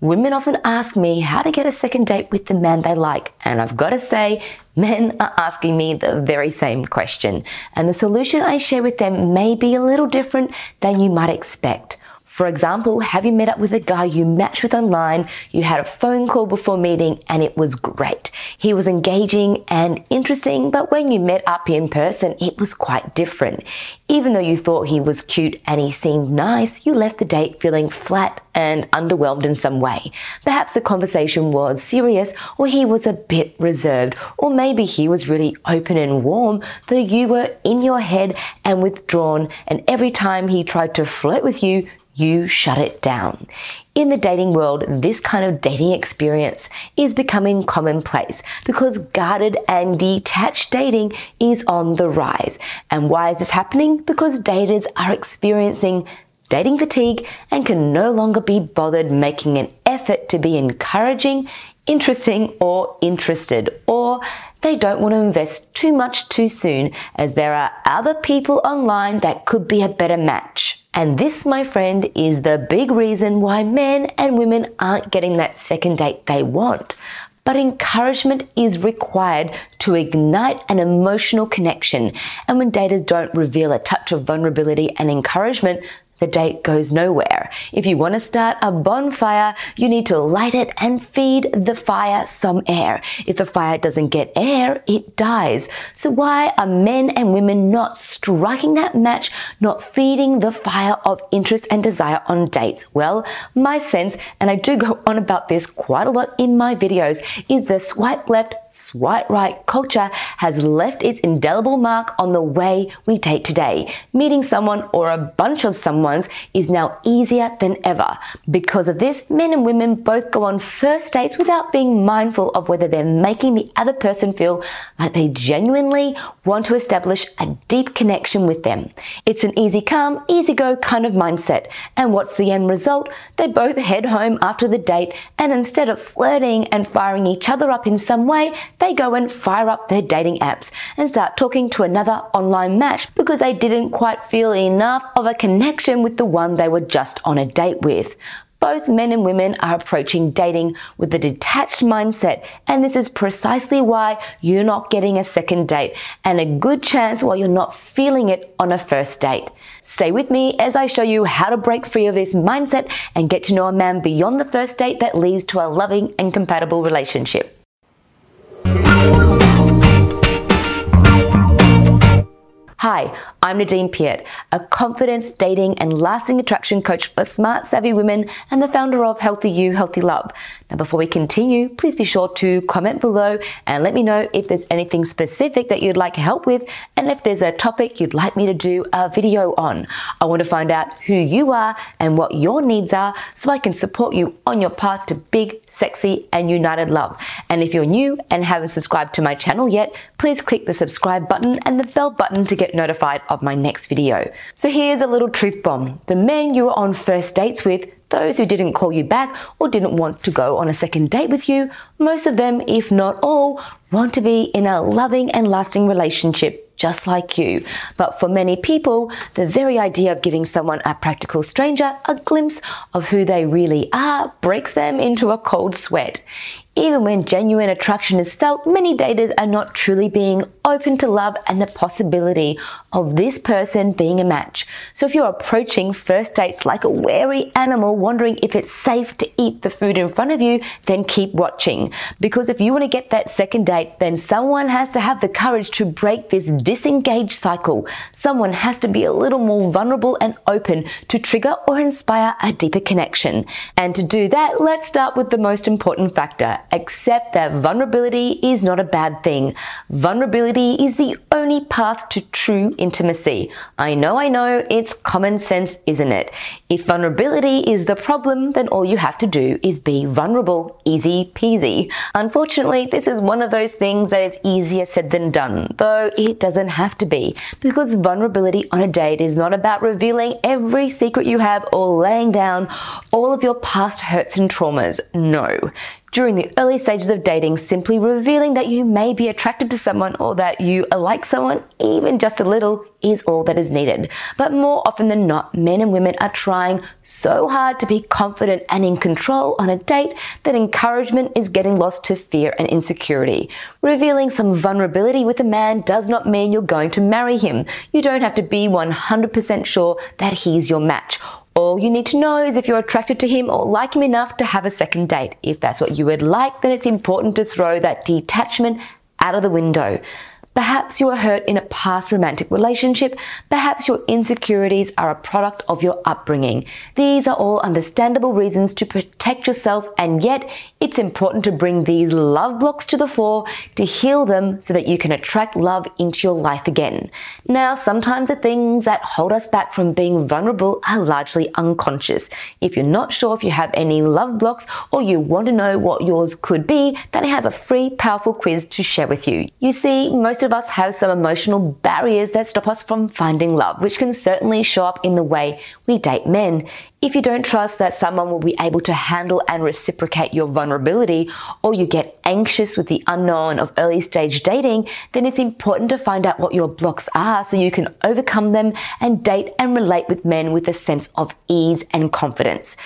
Women often ask me how to get a second date with the man they like, and I've got to say, men are asking me the very same question. And the solution I share with them may be a little different than you might expect. For example, have you met up with a guy you matched with online, you had a phone call before meeting, and it was great. He was engaging and interesting, but when you met up in person, it was quite different. Even though you thought he was cute and he seemed nice, you left the date feeling flat and underwhelmed in some way. Perhaps the conversation was serious, or he was a bit reserved, or maybe he was really open and warm, though you were in your head and withdrawn, and every time he tried to flirt with you, you shut it down. In the dating world, this kind of dating experience is becoming commonplace because guarded and detached dating is on the rise. And why is this happening? Because daters are experiencing dating fatigue and can no longer be bothered making an effort to be encouraging, interesting, or interested, or they don't want to invest too much too soon as there are other people online that could be a better match. And this, my friend, is the big reason why men and women aren't getting that second date they want. But encouragement is required to ignite an emotional connection. And when daters don't reveal a touch of vulnerability and encouragement, the date goes nowhere. If you want to start a bonfire, you need to light it and feed the fire some air. If the fire doesn't get air, it dies. So why are men and women not striking that match, not feeding the fire of interest and desire on dates? Well, my sense, and I do go on about this quite a lot in my videos, is the swipe left, swipe right culture has left its indelible mark on the way we date today. Meeting someone or a bunch of someone ones is now easier than ever. Because of this, men and women both go on first dates without being mindful of whether they're making the other person feel like they genuinely want to establish a deep connection with them. It's an easy come, easy go kind of mindset. And what's the end result? They both head home after the date and instead of flirting and firing each other up in some way, they go and fire up their dating apps and start talking to another online match because they didn't quite feel enough of a connection with the one they were just on a date with. Both men and women are approaching dating with a detached mindset, and this is precisely why you're not getting a second date and a good chance why you're not feeling it on a first date. Stay with me as I show you how to break free of this mindset and get to know a man beyond the first date that leads to a loving and compatible relationship. Hi, I'm Nadine Piat, a confidence, dating, and lasting attraction coach for smart, savvy women and the founder of Healthy You, Healthy Love. Now, before we continue, please be sure to comment below and let me know if there's anything specific that you'd like help with and if there's a topic you'd like me to do a video on. I want to find out who you are and what your needs are so I can support you on your path to big, sexy, and united love. And if you're new and haven't subscribed to my channel yet, please click the subscribe button and the bell button to get notified of my next video. So here's a little truth bomb. The men you were on first dates with those who didn't call you back or didn't want to go on a second date with you, most of them, if not all, want to be in a loving and lasting relationship just like you. But for many people, the very idea of giving someone a practical stranger a glimpse of who they really are breaks them into a cold sweat. Even when genuine attraction is felt, many daters are not truly being open to love and the possibility of this person being a match. So if you're approaching first dates like a wary animal, wondering if it's safe to eat the food in front of you, then keep watching. Because if you want to get that second date, then someone has to have the courage to break this disengaged cycle. Someone has to be a little more vulnerable and open to trigger or inspire a deeper connection. And to do that, let's start with the most important factor accept that vulnerability is not a bad thing. Vulnerability is the only path to true intimacy. I know, I know, it's common sense, isn't it? If vulnerability is the problem, then all you have to do is be vulnerable. Easy peasy. Unfortunately, this is one of those things that is easier said than done, though it doesn't have to be, because vulnerability on a date is not about revealing every secret you have or laying down all of your past hurts and traumas. No. During the early stages of dating, simply revealing that you may be attracted to someone or that you like someone, even just a little, is all that is needed. But more often than not, men and women are trying so hard to be confident and in control on a date that encouragement is getting lost to fear and insecurity. Revealing some vulnerability with a man does not mean you're going to marry him. You don't have to be 100% sure that he's your match all you need to know is if you're attracted to him or like him enough to have a second date. If that's what you would like, then it's important to throw that detachment out of the window. Perhaps you were hurt in a past romantic relationship. Perhaps your insecurities are a product of your upbringing. These are all understandable reasons to protect yourself, and yet it's important to bring these love blocks to the fore to heal them so that you can attract love into your life again. Now, sometimes the things that hold us back from being vulnerable are largely unconscious. If you're not sure if you have any love blocks or you want to know what yours could be, then I have a free, powerful quiz to share with you. You see, most of us have some emotional barriers that stop us from finding love, which can certainly show up in the way we date men. If you don't trust that someone will be able to handle and reciprocate your vulnerability, or you get anxious with the unknown of early stage dating, then it's important to find out what your blocks are so you can overcome them and date and relate with men with a sense of ease and confidence.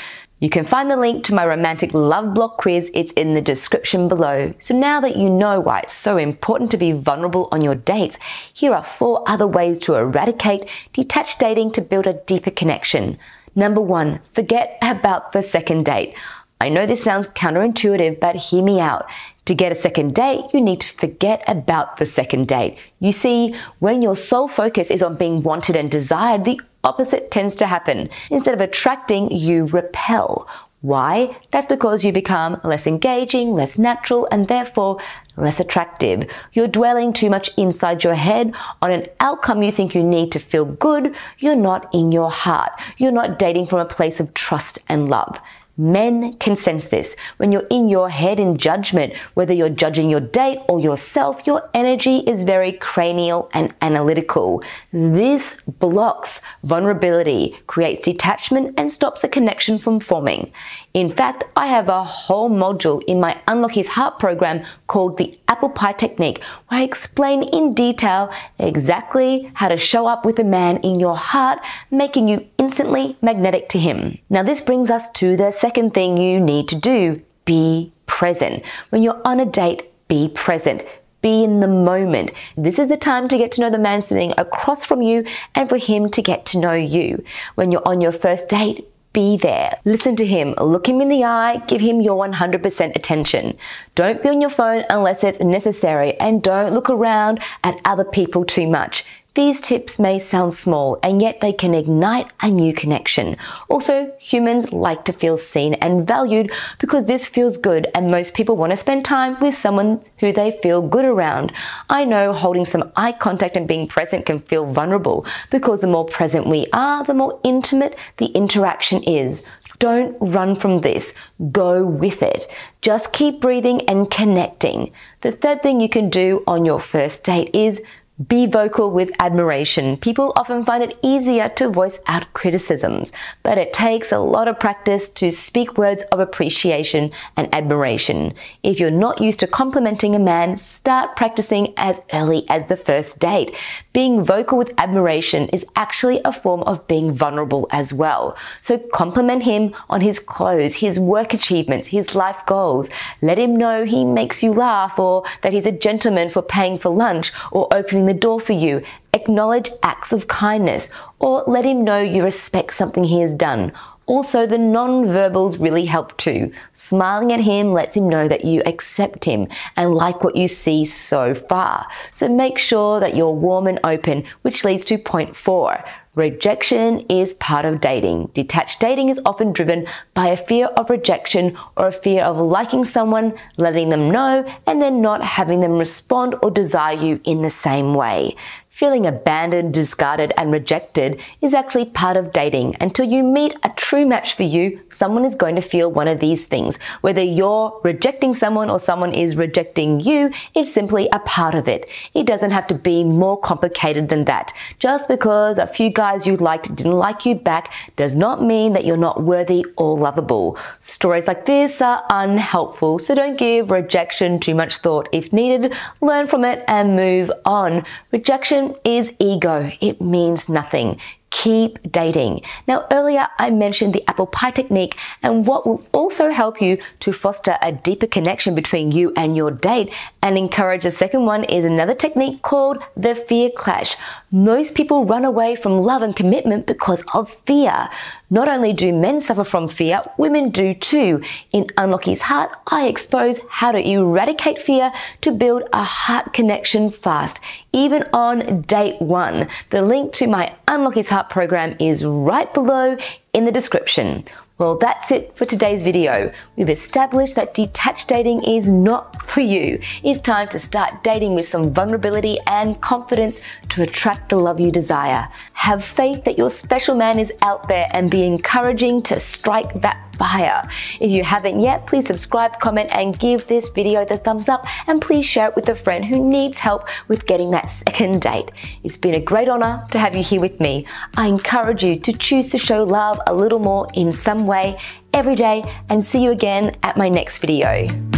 You can find the link to my romantic love block quiz. It's in the description below. So now that you know why it's so important to be vulnerable on your dates, here are four other ways to eradicate detached dating to build a deeper connection. Number one, forget about the second date. I know this sounds counterintuitive, but hear me out. To get a second date, you need to forget about the second date. You see, when your sole focus is on being wanted and desired, the opposite tends to happen. Instead of attracting, you repel. Why? That's because you become less engaging, less natural, and therefore less attractive. You're dwelling too much inside your head on an outcome you think you need to feel good. You're not in your heart. You're not dating from a place of trust and love. Men can sense this. When you're in your head in judgment, whether you're judging your date or yourself, your energy is very cranial and analytical. This blocks vulnerability, creates detachment, and stops a connection from forming. In fact, I have a whole module in my Unlock His Heart program called the Apple Pie Technique, where I explain in detail exactly how to show up with a man in your heart, making you instantly magnetic to him. Now, this brings us to the second thing you need to do be present. When you're on a date, be present. Be in the moment. This is the time to get to know the man sitting across from you and for him to get to know you. When you're on your first date, be there. Listen to him, look him in the eye, give him your 100% attention. Don't be on your phone unless it's necessary, and don't look around at other people too much. These tips may sound small and yet they can ignite a new connection. Also, humans like to feel seen and valued because this feels good and most people want to spend time with someone who they feel good around. I know holding some eye contact and being present can feel vulnerable because the more present we are, the more intimate the interaction is. Don't run from this. Go with it. Just keep breathing and connecting. The third thing you can do on your first date is be vocal with admiration. People often find it easier to voice out criticisms, but it takes a lot of practice to speak words of appreciation and admiration. If you're not used to complimenting a man, start practicing as early as the first date. Being vocal with admiration is actually a form of being vulnerable as well. So compliment him on his clothes, his work achievements, his life goals. Let him know he makes you laugh or that he's a gentleman for paying for lunch or opening opening the door for you. Acknowledge acts of kindness or let him know you respect something he has done. Also, the non-verbals really help too. Smiling at him lets him know that you accept him and like what you see so far. So make sure that you're warm and open, which leads to point four. Rejection is part of dating. Detached dating is often driven by a fear of rejection or a fear of liking someone, letting them know, and then not having them respond or desire you in the same way. Feeling abandoned, discarded, and rejected is actually part of dating. Until you meet a true match for you, someone is going to feel one of these things. Whether you're rejecting someone or someone is rejecting you, it's simply a part of it. It doesn't have to be more complicated than that. Just because a few guys you liked didn't like you back does not mean that you're not worthy or lovable. Stories like this are unhelpful, so don't give rejection too much thought. If needed, learn from it and move on. Rejection is ego. It means nothing keep dating. Now, earlier I mentioned the apple pie technique, and what will also help you to foster a deeper connection between you and your date and encourage a second one is another technique called the fear clash. Most people run away from love and commitment because of fear. Not only do men suffer from fear, women do too. In Unlock His Heart, I expose how to eradicate fear to build a heart connection fast, even on date one. The link to my Unlock His Heart program is right below in the description. Well, that's it for today's video. We've established that detached dating is not for you. It's time to start dating with some vulnerability and confidence to attract the love you desire. Have faith that your special man is out there and be encouraging to strike that fire. If you haven't yet, please subscribe, comment, and give this video the thumbs up. And please share it with a friend who needs help with getting that second date. It's been a great honor to have you here with me. I encourage you to choose to show love a little more in some way every day and see you again at my next video.